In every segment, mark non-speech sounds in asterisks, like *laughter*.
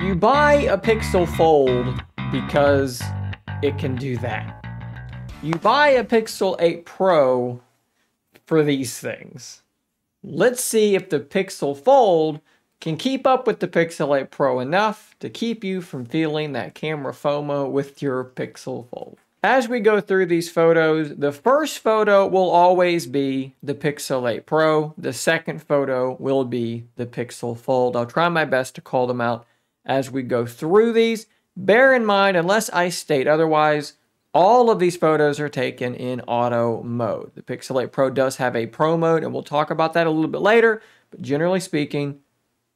You buy a Pixel Fold because it can do that. You buy a Pixel 8 Pro for these things. Let's see if the Pixel Fold can keep up with the Pixel 8 Pro enough to keep you from feeling that camera FOMO with your Pixel Fold. As we go through these photos, the first photo will always be the Pixel 8 Pro. The second photo will be the Pixel Fold. I'll try my best to call them out as we go through these. Bear in mind, unless I state otherwise, all of these photos are taken in auto mode. The Pixel 8 Pro does have a pro mode, and we'll talk about that a little bit later. But generally speaking,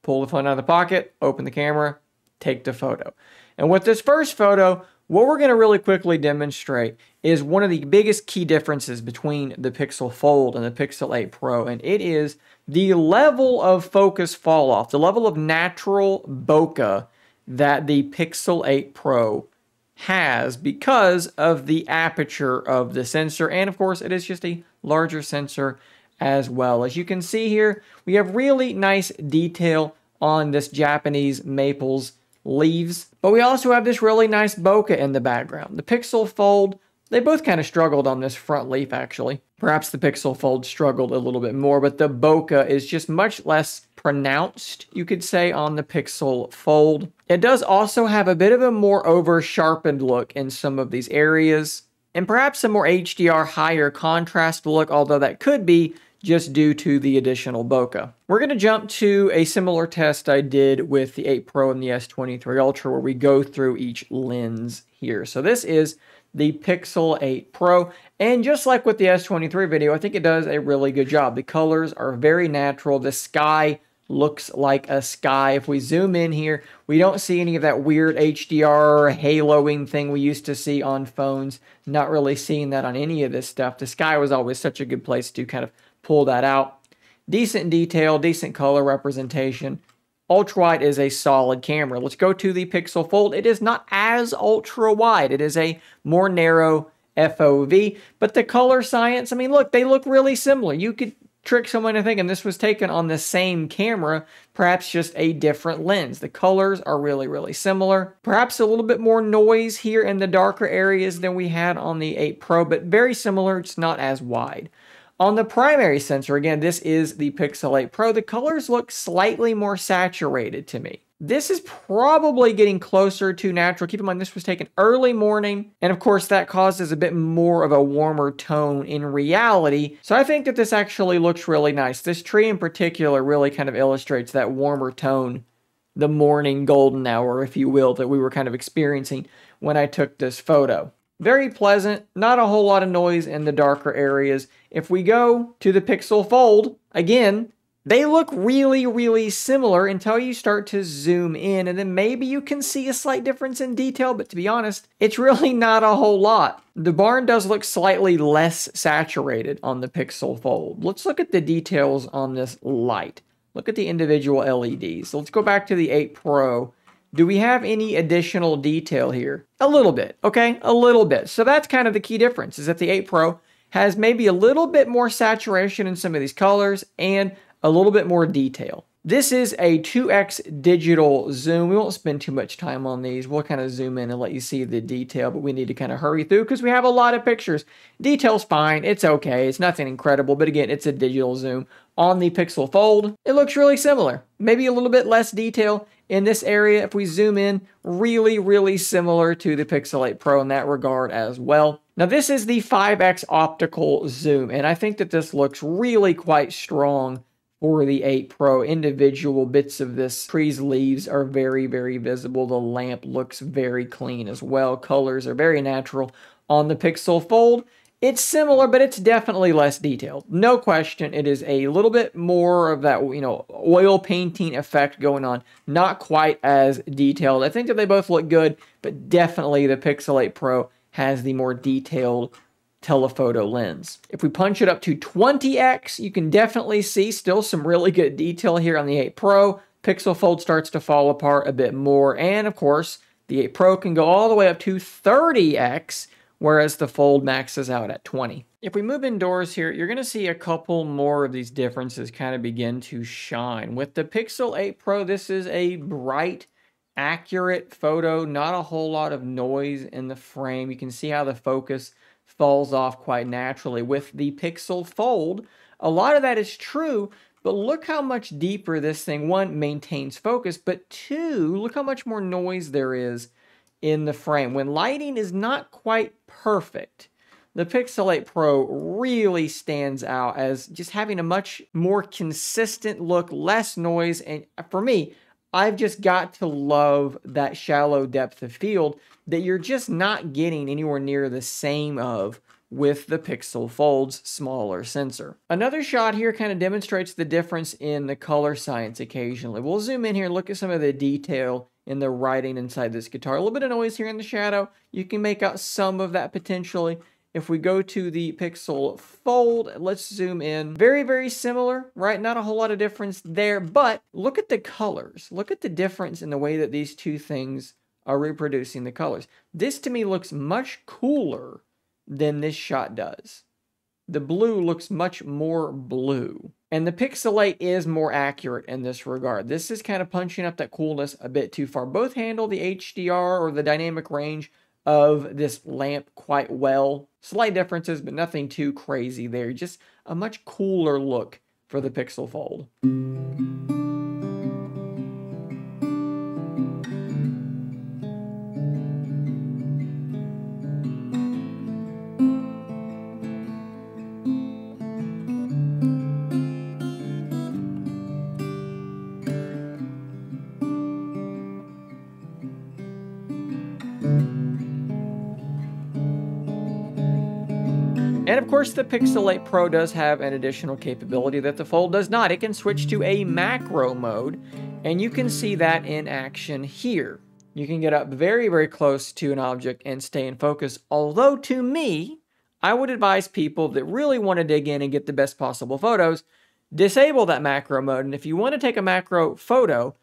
pull the phone out of the pocket, open the camera, take the photo. And with this first photo, what we're going to really quickly demonstrate is one of the biggest key differences between the Pixel Fold and the Pixel 8 Pro, and it is the level of focus fall off, the level of natural bokeh that the Pixel 8 Pro has because of the aperture of the sensor, and of course, it is just a larger sensor as well. As you can see here, we have really nice detail on this Japanese maples leaves. But we also have this really nice bokeh in the background. The Pixel Fold, they both kind of struggled on this front leaf actually. Perhaps the Pixel Fold struggled a little bit more, but the bokeh is just much less pronounced, you could say, on the Pixel Fold. It does also have a bit of a more over sharpened look in some of these areas, and perhaps a more HDR higher contrast look, although that could be just due to the additional bokeh. We're going to jump to a similar test I did with the 8 Pro and the S23 Ultra where we go through each lens here. So this is the Pixel 8 Pro. And just like with the S23 video, I think it does a really good job. The colors are very natural. The sky looks like a sky. If we zoom in here, we don't see any of that weird HDR haloing thing we used to see on phones. Not really seeing that on any of this stuff. The sky was always such a good place to kind of pull that out. Decent detail, decent color representation. Ultra wide is a solid camera. Let's go to the Pixel Fold. It is not as ultra wide. It is a more narrow FOV, but the color science, I mean, look, they look really similar. You could trick someone into thinking this was taken on the same camera, perhaps just a different lens. The colors are really, really similar. Perhaps a little bit more noise here in the darker areas than we had on the 8 Pro, but very similar, it's not as wide. On the primary sensor, again, this is the Pixel 8 Pro, the colors look slightly more saturated to me. This is probably getting closer to natural. Keep in mind, this was taken early morning, and of course, that causes a bit more of a warmer tone in reality. So I think that this actually looks really nice. This tree in particular really kind of illustrates that warmer tone, the morning golden hour, if you will, that we were kind of experiencing when I took this photo. Very pleasant, not a whole lot of noise in the darker areas. If we go to the Pixel Fold, again, they look really, really similar until you start to zoom in, and then maybe you can see a slight difference in detail, but to be honest, it's *laughs* really not a whole lot. The barn does look slightly less saturated on the Pixel Fold. Let's look at the details on this light. Look at the individual LEDs. So let's go back to the 8 Pro do we have any additional detail here? A little bit, okay? A little bit. So that's kind of the key difference is that the 8 Pro has maybe a little bit more saturation in some of these colors and a little bit more detail. This is a 2x digital zoom. We won't spend too much time on these. We'll kind of zoom in and let you see the detail, but we need to kind of hurry through because we have a lot of pictures. Detail's fine. It's okay. It's nothing incredible, but again, it's a digital zoom. On the Pixel Fold, it looks really similar. Maybe a little bit less detail in this area, if we zoom in, really, really similar to the Pixel 8 Pro in that regard as well. Now this is the 5x optical zoom, and I think that this looks really quite strong for the 8 Pro. Individual bits of this tree's leaves are very, very visible. The lamp looks very clean as well. Colors are very natural on the Pixel Fold. It's similar, but it's definitely less detailed. No question, it is a little bit more of that, you know, oil painting effect going on. Not quite as detailed. I think that they both look good, but definitely the Pixel 8 Pro has the more detailed telephoto lens. If we punch it up to 20x, you can definitely see still some really good detail here on the 8 Pro. Pixel Fold starts to fall apart a bit more, and of course, the 8 Pro can go all the way up to 30x, whereas the Fold maxes out at 20. If we move indoors here, you're going to see a couple more of these differences kind of begin to shine. With the Pixel 8 Pro, this is a bright accurate photo, not a whole lot of noise in the frame. You can see how the focus falls off quite naturally. With the Pixel Fold, a lot of that is true, but look how much deeper this thing, one, maintains focus, but two, look how much more noise there is in the frame. When lighting is not quite perfect, the Pixel 8 Pro really stands out as just having a much more consistent look, less noise, and for me, I've just got to love that shallow depth of field that you're just not getting anywhere near the same of with the Pixel Fold's smaller sensor. Another shot here kind of demonstrates the difference in the color science occasionally. We'll zoom in here and look at some of the detail in the writing inside this guitar. A little bit of noise here in the shadow. You can make out some of that potentially. If we go to the Pixel Fold, let's zoom in. Very, very similar, right? Not a whole lot of difference there, but look at the colors. Look at the difference in the way that these two things are reproducing the colors. This to me looks much cooler than this shot does. The blue looks much more blue. And the Pixel 8 is more accurate in this regard. This is kind of punching up that coolness a bit too far. Both handle the HDR or the dynamic range of this lamp quite well. Slight differences, but nothing too crazy there. Just a much cooler look for the Pixel Fold. And of course, the Pixel 8 Pro does have an additional capability that the Fold does not. It can switch to a macro mode, and you can see that in action here. You can get up very, very close to an object and stay in focus. Although, to me, I would advise people that really want to dig in and get the best possible photos, disable that macro mode. And if you want to take a macro photo,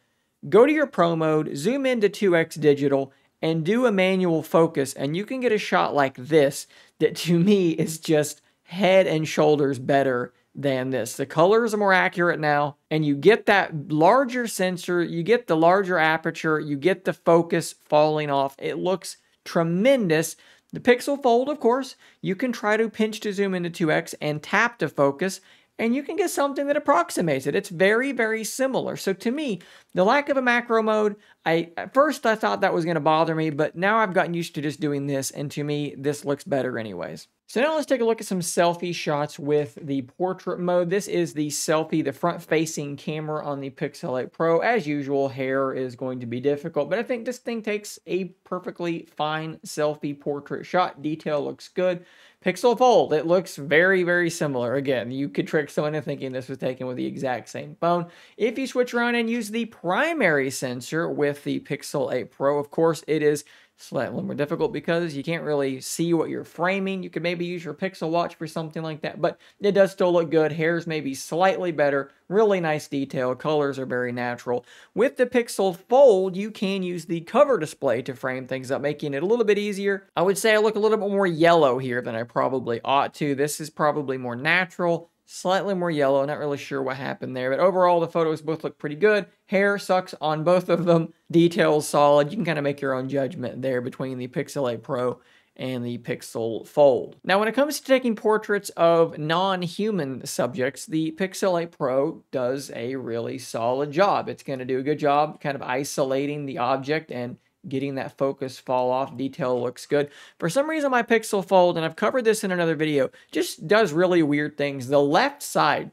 go to your Pro mode, zoom into 2x digital, and do a manual focus, and you can get a shot like this that to me is just head and shoulders better than this. The colors are more accurate now, and you get that larger sensor, you get the larger aperture, you get the focus falling off. It looks tremendous. The Pixel Fold, of course, you can try to pinch to zoom into 2x and tap to focus, and you can get something that approximates it. It's very, very similar. So to me, the lack of a macro mode, I at first I thought that was going to bother me, but now I've gotten used to just doing this, and to me, this looks better anyways. So now let's take a look at some selfie shots with the portrait mode. This is the selfie, the front-facing camera on the Pixel 8 Pro. As usual, hair is going to be difficult, but I think this thing takes a perfectly fine selfie portrait shot. Detail looks good. Pixel Fold, it looks very, very similar. Again, you could trick someone into thinking this was taken with the exact same phone. If you switch around and use the primary sensor with the Pixel 8 Pro, of course, it is slightly more difficult because you can't really see what you're framing. You could maybe use your Pixel Watch for something like that, but it does still look good. Hairs maybe slightly better. Really nice detail. Colors are very natural. With the Pixel Fold, you can use the cover display to frame things up, making it a little bit easier. I would say I look a little bit more yellow here than I probably ought to. This is probably more natural slightly more yellow. Not really sure what happened there, but overall the photos both look pretty good. Hair sucks on both of them. Details solid. You can kind of make your own judgment there between the Pixel 8 Pro and the Pixel Fold. Now, when it comes to taking portraits of non-human subjects, the Pixel 8 Pro does a really solid job. It's going to do a good job kind of isolating the object and getting that focus fall off. Detail looks good. For some reason, my Pixel Fold, and I've covered this in another video, just does really weird things. The left side,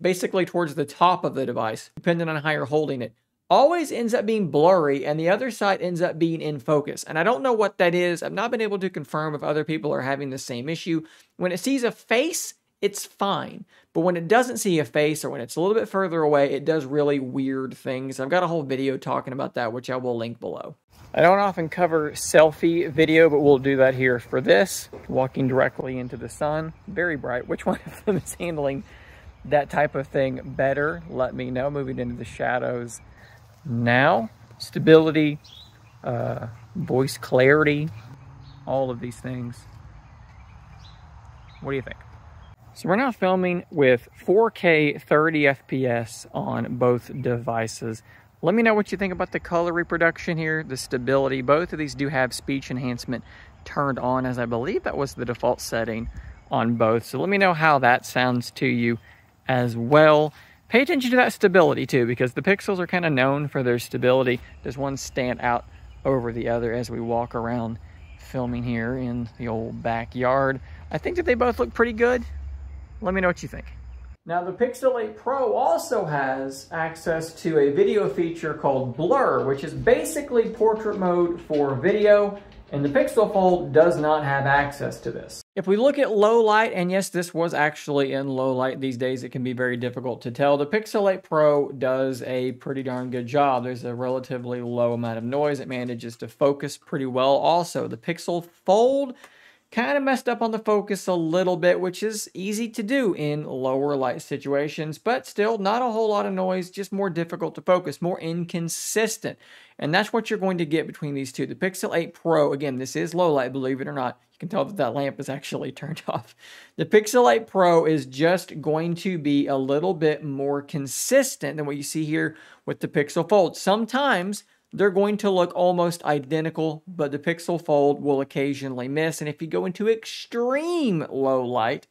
basically towards the top of the device, depending on how you're holding it, always ends up being blurry and the other side ends up being in focus. And I don't know what that is. I've not been able to confirm if other people are having the same issue. When it sees a face, it's fine. But when it doesn't see a face or when it's a little bit further away, it does really weird things. I've got a whole video talking about that, which I will link below. I don't often cover selfie video, but we'll do that here for this. Walking directly into the sun, very bright. Which one of them is handling that type of thing better? Let me know. Moving into the shadows now. Stability, uh, voice clarity, all of these things. What do you think? So we're now filming with 4K 30 FPS on both devices. Let me know what you think about the color reproduction here, the stability. Both of these do have speech enhancement turned on as I believe that was the default setting on both. So let me know how that sounds to you as well. Pay attention to that stability too because the pixels are kind of known for their stability. Does one stand out over the other as we walk around filming here in the old backyard. I think that they both look pretty good. Let me know what you think. Now the Pixel 8 Pro also has access to a video feature called Blur, which is basically portrait mode for video, and the Pixel Fold does not have access to this. If we look at low light, and yes, this was actually in low light these days, it can be very difficult to tell. The Pixel 8 Pro does a pretty darn good job. There's a relatively low amount of noise. It manages to focus pretty well. Also, the Pixel Fold kind of messed up on the focus a little bit, which is easy to do in lower light situations, but still not a whole lot of noise, just more difficult to focus, more inconsistent. And that's what you're going to get between these two. The Pixel 8 Pro, again, this is low light, believe it or not. You can tell that that lamp is actually *laughs* turned off. The Pixel 8 Pro is just going to be a little bit more consistent than what you see here with the Pixel Fold. Sometimes they're going to look almost identical, but the Pixel Fold will occasionally miss. And if you go into extreme low light,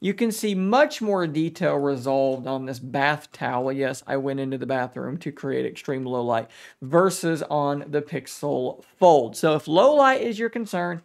you can see much more detail resolved on this bath towel. Yes, I went into the bathroom to create extreme low light versus on the Pixel Fold. So if low light is your concern,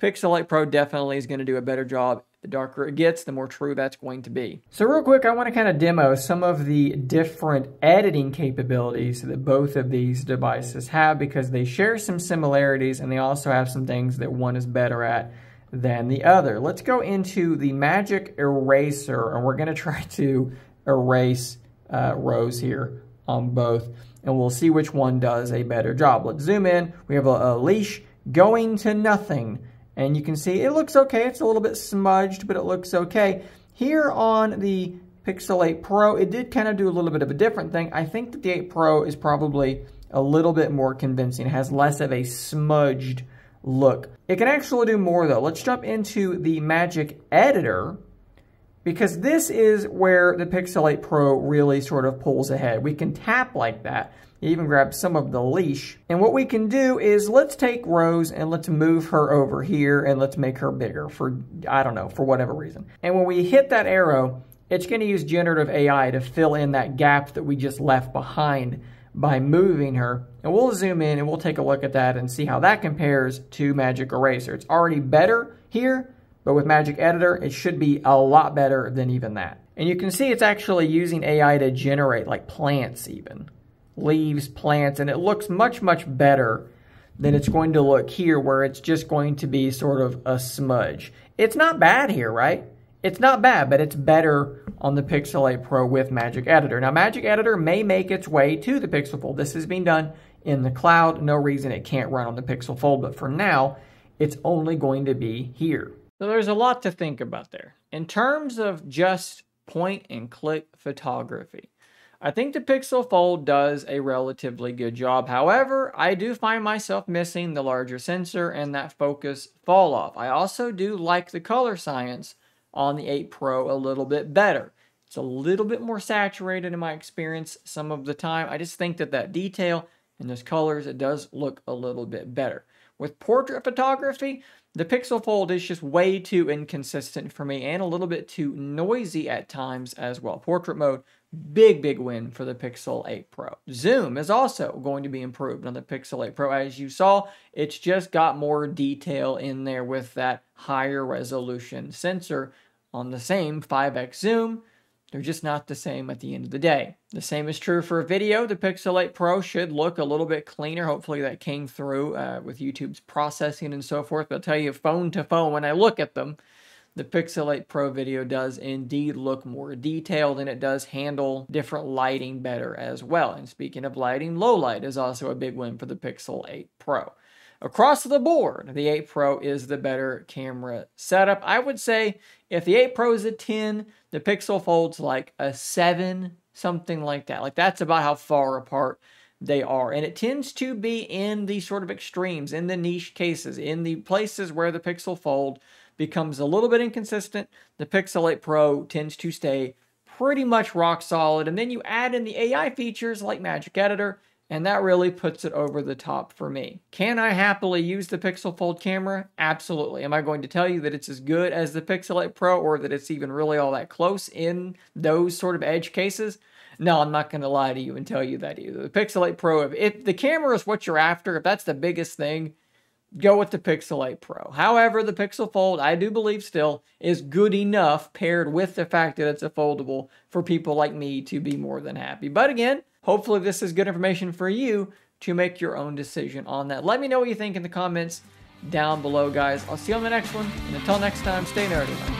Pixel 8 Pro definitely is going to do a better job the darker it gets, the more true that's going to be. So real quick, I want to kind of demo some of the different editing capabilities that both of these devices have because they share some similarities and they also have some things that one is better at than the other. Let's go into the Magic Eraser and we're going *laughs* to try to erase uh, Rose here on both and we'll see which one does a better job. Let's zoom in. We have a, a leash going to nothing. And you can see it looks okay. It's a little bit smudged, but it looks okay. Here on the Pixel 8 Pro, it did kind of do a little bit of a different thing. I think that the 8 Pro is probably a little bit more convincing. It has less of a smudged look. It can actually do more though. Let's jump into the Magic Editor because this is where the Pixel 8 Pro really sort of pulls ahead. We can tap like that even grab some of the leash. And what we can do is let's take Rose and let's move her over here and let's make her bigger for, I don't know, for whatever reason. And when we hit that arrow, it's going to use generative AI to fill in that gap that we just left behind by moving her. And we'll zoom in and we'll take a look at that and see how that compares to Magic Eraser. It's already better here, but with Magic Editor, it should be a lot better than even that. And you can see it's actually using AI to generate like plants even leaves, plants, and it looks much, much better than it's going to look here where it's just going to be sort of a smudge. It's not bad here, right? It's not bad, but it's better on the Pixel 8 Pro with Magic Editor. Now, Magic Editor may make its way to the Pixel Fold. This is being done in the cloud. No reason it can't run on the Pixel Fold, but for now, it's only going to be here. So there's a lot to think about there. In terms of just point and click photography, I think the Pixel Fold does a relatively good job. However, I do find myself missing the larger sensor and that focus fall off. I also do like the color science on the 8 Pro a little bit better. It's a little bit more saturated in my experience some of the time. I just think that that detail and those colors, it does look a little bit better. With portrait photography, the Pixel Fold is just way too inconsistent for me and a little bit too noisy at times as well. Portrait mode Big, big win for the Pixel 8 Pro. Zoom is also going to be improved on the Pixel 8 Pro. As you saw, it's just got more detail in there with that higher resolution sensor on the same 5x zoom. They're just not the same at the end of the day. The same is true for video. The Pixel 8 Pro should look a little bit cleaner. Hopefully that came through uh, with YouTube's processing and so forth. I'll tell you phone to phone when I look at them the Pixel 8 Pro video does indeed look more detailed and it does handle different lighting better as well. And speaking of lighting, low light is also a big win for the Pixel 8 Pro. Across the board, the 8 Pro is the better camera setup. I would say if the 8 Pro is a 10, the Pixel Fold's like a 7, something like that. Like that's about how far apart they are. And it tends to be in the sort of extremes, in the niche cases, in the places where the Pixel Fold becomes a little bit inconsistent. The Pixel 8 Pro tends to stay pretty much rock solid. And then you add in the AI features like Magic Editor, And that really puts it over the top for me. Can I happily use the Pixel Fold camera? Absolutely. Am I going to tell you that it's as good as the Pixel 8 Pro or that it's even really all that close in those sort of edge cases? No, I'm not going to lie to you and tell you that either. The Pixel 8 Pro, if, if the camera is what you're after, if that's the biggest thing, go with the Pixel 8 Pro. However, the Pixel Fold, I do believe still, is good enough paired with the fact that it's a foldable for people like me to be more than happy. But again, Hopefully, this is good information for you to make your own decision on that. Let me know what you think in the comments down below, guys. I'll see you on the next one. And until next time, stay nerdy.